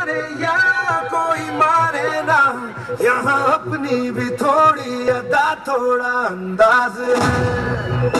मारे या कोई मारे ना। यहाँ अपनी भी थोड़ी अदा थोड़ा अंदाज है।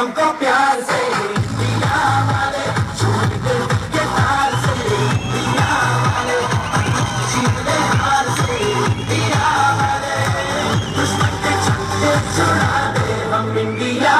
हमको प्यार से दिया वाले के तार से दुश्मन के छक्के छुड़ा हम इंडिया